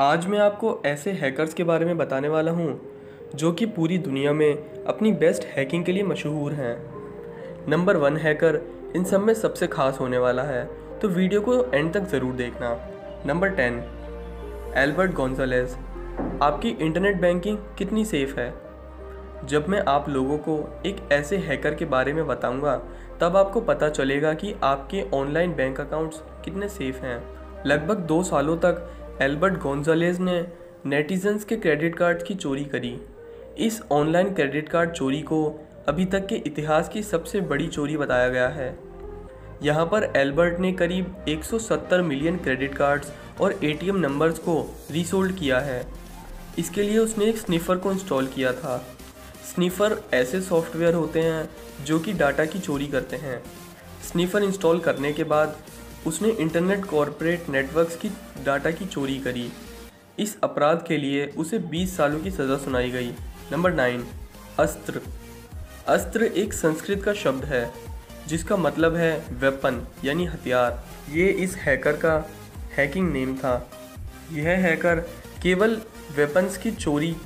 आज मैं आपको ऐसे हैकर्स के बारे में बताने वाला हूँ, जो कि पूरी दुनिया में अपनी बेस्ट हैकिंग के लिए मशहूर हैं। नंबर वन हैकर इन सब में सबसे खास होने वाला है तो वीडियो को एंड तक ज़रूर देखना। नंबर टेन एल्बर्ट गोंजालेस आपकी इंटरनेट बैंकिंग कितनी सेफ़ है? जब मैं आप लोगों को एक ऐसे हैकर के बारे में बताऊँगा, तब आपको पता चलेगा कि आपके ऑनलाइन बैंक अकाउंट्स कितने सेफ़ हैं। लगभग दो सालों तक एल्बर्ट गोंजालेज ने नेटिजन्स के क्रेडिट कार्ड की चोरी करी। इस ऑनलाइन क्रेडिट कार्ड चोरी को अभी तक के इतिहास की सबसे बड़ी चोरी बताया गया है। यहाँ पर एल्बर्ट ने करीब 170 मिलियन क्रेडिट कार्ड्स और एटीएम नंबर्स को रीसोल्ड किया है। इसके लिए उसने एक स्निफ़र को इंस्टॉल किया था। स्निफ़र ऐसे सॉफ्टवेयर होते हैं जो कि डाटा की चोरी करते हैं। स्निफ़र इंस्टॉल करने के बाद उसने इंटरनेट कॉरपोरेट नेटवर्क्स की डाटा की चोरी करी। इस अपराध के लिए उसे 20 सालों की सज़ा सुनाई गई। नंबर नाइन, अस्त्र। अस्त्र एक संस्कृत का शब्द है, जिसका मतलब है वेपन यानी हथियार। ये इस हैकर का हैकिंग नेम था। यह हैकर केवल वेपन्स की चोरी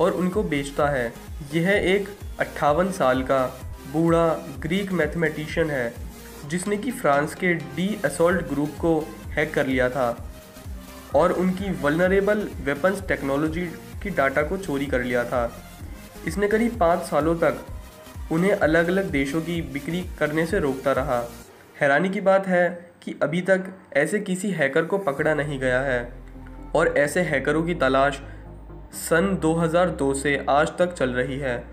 और उनको बेचता है। यह एक अट्ठावन साल का बूढ़ा ग्रीक मैथमेटिशियन है। जिसने कि फ्रांस के डी असोल्ट ग्रुप को हैक कर लिया था और उनकी वलनरेबल वेपन्स टेक्नोलॉजी की डाटा को चोरी कर लिया था। इसने करीब पाँच सालों तक उन्हें अलग अलग देशों की बिक्री करने से रोकता रहा। हैरानी की बात है कि अभी तक ऐसे किसी हैकर को पकड़ा नहीं गया है और ऐसे हैकरों की तलाश सन 2002 से आज तक चल रही है।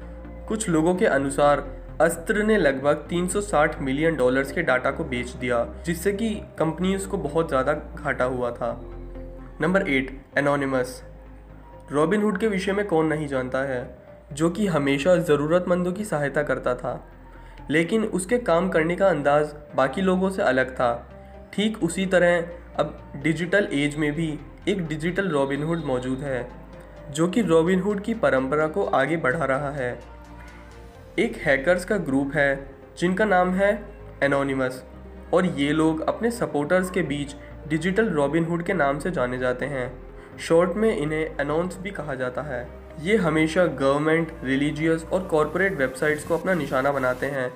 कुछ लोगों के अनुसार अस्त्र ने लगभग 360 मिलियन डॉलर्स के डाटा को बेच दिया, जिससे कि कंपनी को बहुत ज़्यादा घाटा हुआ था। नंबर एट एनोनिमस रॉबिनहुड के विषय में कौन नहीं जानता है, जो कि हमेशा ज़रूरतमंदों की सहायता करता था, लेकिन उसके काम करने का अंदाज़ बाकी लोगों से अलग था। ठीक उसी तरह अब डिजिटल एज में भी एक डिजिटल रॉबिनहुड मौजूद है, जो कि रॉबिनहुड की परंपरा को आगे बढ़ा रहा है। एक हैकर्स का ग्रुप है, जिनका नाम है एनोनिमस और ये लोग अपने सपोर्टर्स के बीच डिजिटल रॉबिनहुड के नाम से जाने जाते हैं। शॉर्ट में इन्हें अनाउंस भी कहा जाता है। ये हमेशा गवर्नमेंट रिलीजियस और कॉरपोरेट वेबसाइट्स को अपना निशाना बनाते हैं।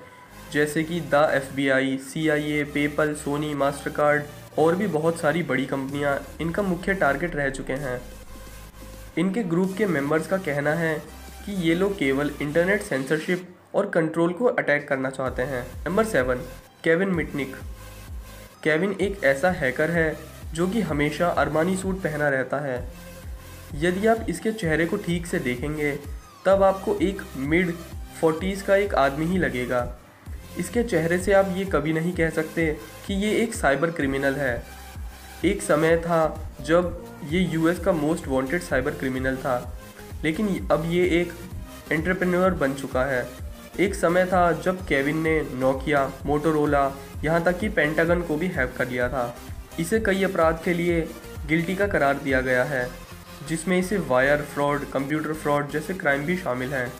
जैसे कि the F B I C I A, PayPal, Sony MasterCard और भी बहुत सारी बड़ी कंपनियाँ इनका मुख्य टारगेट रह चुके हैं। इनके ग्रुप के मेंबर्स का कहना है कि ये लोग केवल इंटरनेट सेंसरशिप और कंट्रोल को अटैक करना चाहते हैं। Number seven, Kevin Mitnick. Kevin एक ऐसा हैकर है जो कि हमेशा अरमानी सूट पहना रहता है। यदि आप इसके चेहरे को ठीक से देखेंगे, तब आपको एक मिड फोर्टीज़ का एक आदमी ही लगेगा। इसके चेहरे से आप ये कभी नहीं कह सकते कि ये एक साइबर क्रिमिनल है। एक समय था जब ये यूएस का मोस्ट वांटेड साइबर क्रिमिनल था। लेकिन अब ये एक एंटरप्रेन्योर बन चुका है। एक समय था जब केविन ने नोकिया, मोटोरोला, यहाँ तक कि पेंटागन को भी हैक कर लिया था। इसे कई अपराध के लिए गिल्टी का करार दिया गया है, जिसमें इसे वायर फ्रॉड, कंप्यूटर फ्रॉड जैसे क्राइम भी शामिल हैं।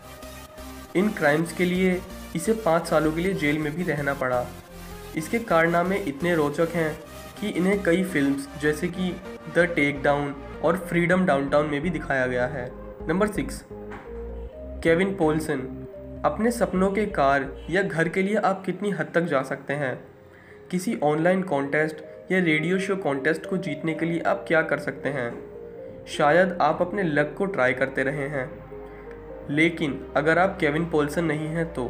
इन क्राइम्स के लिए इसे पाँच सालों के लिए जेल में भी रहना पड़ा। इसके कारनामे इतने रोचक हैं कि इन्हें कई फिल्म्स जैसे कि द टेक डाउन और फ्रीडम डाउनटाउन में भी दिखाया गया है। नंबर सिक्स केविन पोलसन अपने सपनों के कार या घर के लिए आप कितनी हद तक जा सकते हैं? किसी ऑनलाइन कॉन्टेस्ट या रेडियो शो कॉन्टेस्ट को जीतने के लिए आप क्या कर सकते हैं? शायद आप अपने लक को ट्राई करते रहे हैं। लेकिन अगर आप केविन पोलसन नहीं हैं तो?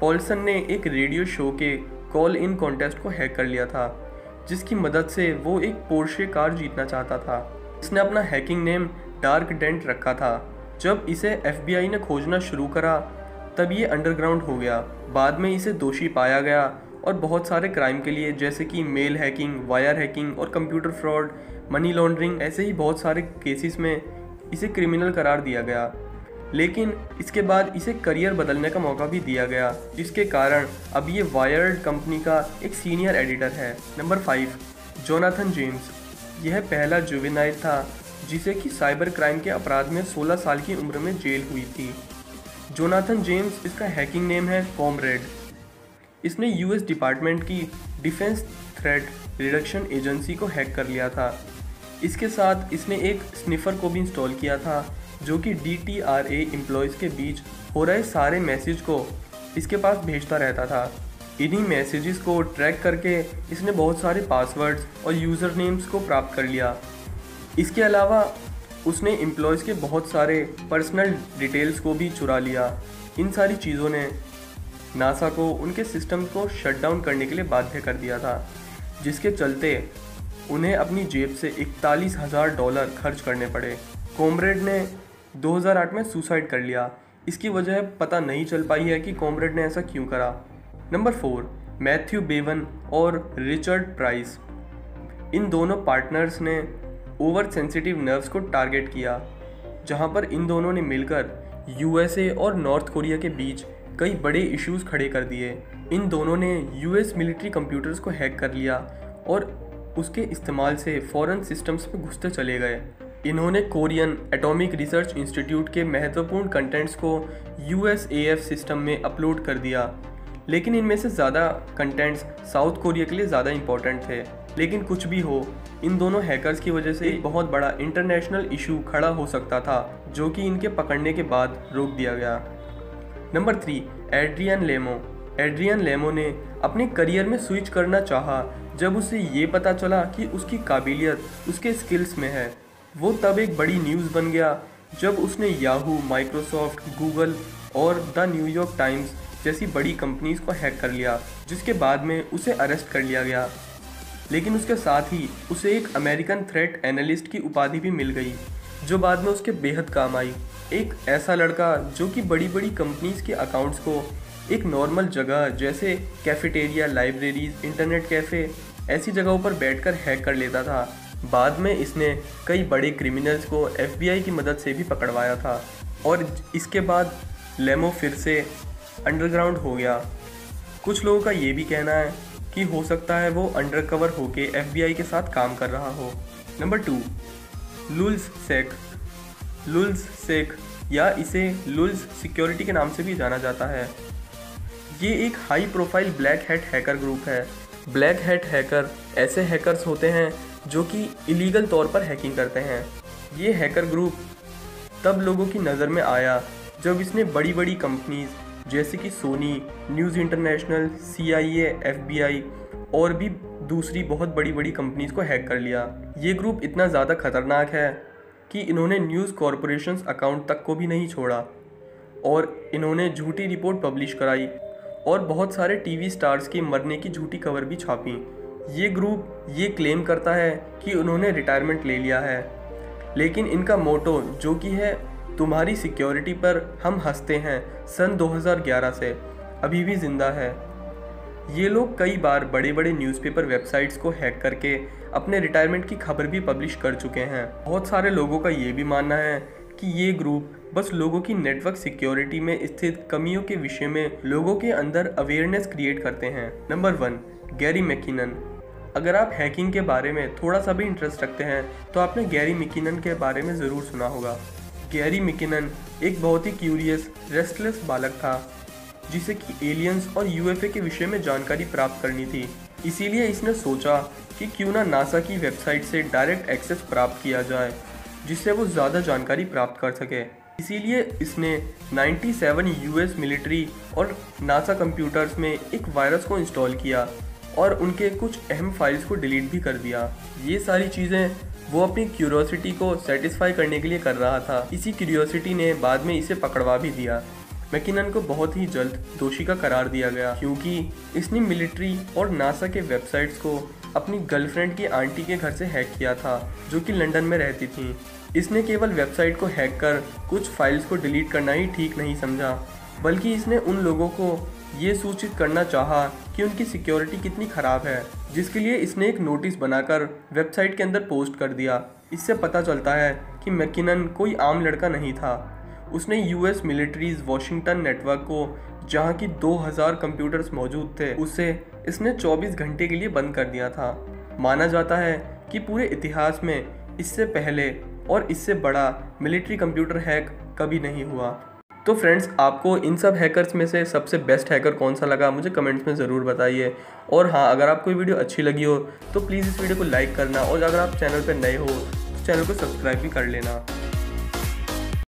पोल्सन ने एक रेडियो शो के कॉल इन कॉन्टेस्ट को हैक कर लिया था, जिसकी मदद से वो एक पोर्शे कार जीतना चाहता था। इसने अपना हैकिंग नेम डार्क डेंट रखा था। जब इसे एफबीआई ने खोजना शुरू करा, तब ये अंडरग्राउंड हो गया। बाद में इसे दोषी पाया गया और बहुत सारे क्राइम के लिए, जैसे कि मेल हैकिंग, वायर हैकिंग और कंप्यूटर फ्रॉड, मनी लॉन्ड्रिंग, ऐसे ही बहुत सारे केसेस में इसे क्रिमिनल करार दिया गया। लेकिन इसके बाद इसे करियर बदलने का मौका भी दिया गया, जिसके कारण अब ये वायर्ड कंपनी का एक सीनियर एडिटर है, नंबर फाइव, जोनाथन जेम्स। यह पहला जुवेनाइल था जिसे कि साइबर क्राइम के अपराध में 16 साल की उम्र में जेल हुई थी। जोनाथन जेम्स, इसका हैकिंग नेम है कॉमरेड। इसने यूएस डिपार्टमेंट की डिफेंस थ्रेट रिडक्शन एजेंसी को हैक कर लिया था। इसके साथ इसने एक स्निफर को भी इंस्टॉल किया था, जो कि D T R A employees के बीच हो रहे सारे मैसेज को इसके पास भेजता रहता था। इन्हीं मैसेजेस को ट्रैक करके इसने बहुत सारे पासवर्ड्स और यूज़र नेम्स को प्राप्त कर लिया। इसके अलावा उसने एम्प्लॉयज़ के बहुत सारे पर्सनल डिटेल्स को भी चुरा लिया। इन सारी चीज़ों ने नासा को, उनके सिस्टम को शट डाउन करने के लिए बाध्य कर दिया था, जिसके चलते उन्हें अपनी जेब से इकतालीस हज़ार डॉलर खर्च करने पड़े। कॉमरेड ने 2008 में सुसाइड कर लिया। इसकी वजह पता नहीं चल पाई है कि कॉमरेड ने ऐसा क्यों करा। नंबर फोर मैथ्यू बेवन और रिचर्ड प्राइस। इन दोनों पार्टनर्स ने ओवर सेंसिटिव नर्व्स को टारगेट किया, जहाँ पर इन दोनों ने मिलकर यूएसए और नॉर्थ कोरिया के बीच कई बड़े इश्यूज़ खड़े कर दिए। इन दोनों ने यूएस मिलिट्री कंप्यूटर्स को हैक कर लिया और उसके इस्तेमाल से फॉरेन सिस्टम्स में घुसते चले गए। इन्होंने कोरियन एटॉमिक रिसर्च इंस्टीट्यूट के महत्वपूर्ण कंटेंट्स को यू सिस्टम में अपलोड कर दिया। लेकिन इनमें से ज़्यादा कंटेंट्स साउथ कोरिया के लिए ज़्यादा इंपॉर्टेंट थे। लेकिन कुछ भी हो, इन दोनों हैकर्स की वजह से एक बहुत बड़ा इंटरनेशनल इशू खड़ा हो सकता था, जो कि इनके पकड़ने के बाद रोक दिया गया। Number three Adrian Lamo Adrian Lamo ने अपने करियर में स्विच करना चाहा, जब उसे ये पता चला कि उसकी काबिलियत उसके स्किल्स में है। वो तब एक बड़ी न्यूज़ बन गया, जब उसने याहू माइक्रोसॉफ्ट गूगल और द न्यूयॉर्क टाइम्स जैसी बड़ी कंपनीज़ को हैक कर लिया, जिसके बाद में उसे अरेस्ट कर लिया गया। लेकिन उसके साथ ही उसे एक अमेरिकन थ्रेट एनालिस्ट की उपाधि भी मिल गई, जो बाद में उसके बेहद काम आई। एक ऐसा लड़का जो कि बड़ी बड़ी कंपनीज़ के अकाउंट्स को एक नॉर्मल जगह जैसे कैफेटेरिया लाइब्रेरीज इंटरनेट कैफ़े ऐसी जगहों पर बैठकर हैक कर लेता था। बाद में इसने कई बड़े क्रिमिनल्स को एफबीआई की मदद से भी पकड़वाया था और इसके बाद लेमो फिर से अंडरग्राउंड हो गया। कुछ लोगों का ये भी कहना है कि हो सकता है वो अंडर कवर होके एफबीआई के साथ काम कर रहा हो। नंबर टू लुल्स सेक लुल्स सेक या इसे लुल्स सिक्योरिटी के नाम से भी जाना जाता है। ये एक high profile black hat hacker group है। ब्लैक हैट हैकर ऐसे हैकर्स होते हैं जो कि इलीगल तौर पर हैकिंग करते हैं। ये हैकर ग्रुप तब लोगों की नज़र में आया जब इसने बड़ी बड़ी कंपनीज़ जैसे कि Sony, News International C I F और भी दूसरी बहुत बड़ी बड़ी कंपनीज़ को हैक कर लिया। ये ग्रुप इतना ज़्यादा खतरनाक है कि इन्होंने न्यूज़ कॉरपोरेशन अकाउंट तक को भी नहीं छोड़ा और इन्होंने झूठी रिपोर्ट पब्लिश कराई और बहुत सारे टीवी स्टार्स के मरने की झूठी खबर भी छापी। ये ग्रुप ये क्लेम करता है कि उन्होंने रिटायरमेंट ले लिया है, लेकिन इनका मोटो जो कि है तुम्हारी सिक्योरिटी पर हम हँसते हैं सन 2011 से। अभी भी ज़िंदा है। ये लोग कई बार बड़े बड़े न्यूज़पेपर वेबसाइट्स को हैक करके अपने रिटायरमेंट की खबर भी पब्लिश कर चुके हैं। बहुत सारे लोगों का ये भी मानना है कि ये ग्रुप बस लोगों की नेटवर्क सिक्योरिटी में स्थित कमियों के विषय में लोगों के अंदर अवेयरनेस क्रिएट करते हैं। Number one, Gary McKinnon. अगर आप हैकिंग के बारे में थोड़ा सा भी इंटरेस्ट रखते हैं तो आपने गैरी मिकिनन के बारे में ज़रूर सुना होगा। गैरी मिकिनन एक बहुत ही क्यूरियस रेस्टलेस बालक था, जिसे कि एलियंस और यूएफए के विषय में जानकारी प्राप्त करनी थी। इसीलिए इसने सोचा कि क्यों ना नासा की वेबसाइट से डायरेक्ट एक्सेस प्राप्त किया जाए, जिससे वो ज़्यादा जानकारी प्राप्त कर सके। इसीलिए इसने 97 यूएस मिलिट्री और नासा कंप्यूटर्स में एक वायरस को इंस्टॉल किया और उनके कुछ अहम फाइल्स को डिलीट भी कर दिया। ये सारी चीज़ें वो अपनी क्यूरियोसिटी को सेटिस्फाई करने के लिए कर रहा था। इसी क्यूरियोसिटी ने बाद में इसे पकड़वा भी दिया। मैकिनन को बहुत ही जल्द दोषी का करार दिया गया, क्योंकि इसने मिलिट्री और नासा के वेबसाइट्स को अपनी गर्लफ्रेंड की आंटी के घर से हैक किया था, जो कि लंदन में रहती थी। इसने केवल वेबसाइट को हैक कर कुछ फाइल्स को डिलीट करना ही ठीक नहीं समझा, बल्कि इसने उन लोगों को ये सूचित करना चाहा कि उनकी सिक्योरिटी कितनी ख़राब है, जिसके लिए इसने एक नोटिस बनाकर वेबसाइट के अंदर पोस्ट कर दिया। इससे पता चलता है कि मैकिनन कोई आम लड़का नहीं था। उसने यूएस मिलिट्रीज वॉशिंगटन नेटवर्क को, जहाँ की 2000 कंप्यूटर्स मौजूद थे, उसे इसने 24 घंटे के लिए बंद कर दिया था। माना जाता है कि पूरे इतिहास में इससे पहले और इससे बड़ा मिलिट्री कंप्यूटर हैक कभी नहीं हुआ। तो फ्रेंड्स आपको इन सब हैकर्स में से सबसे बेस्ट हैकर कौन सा लगा? मुझे कमेंट्स में ज़रूर बताइए। और हाँ अगर आपको ये वीडियो अच्छी लगी हो तो प्लीज़ इस वीडियो को लाइक करना। और अगर आप चैनल पर नए हो तो चैनल को सब्सक्राइब भी कर लेना।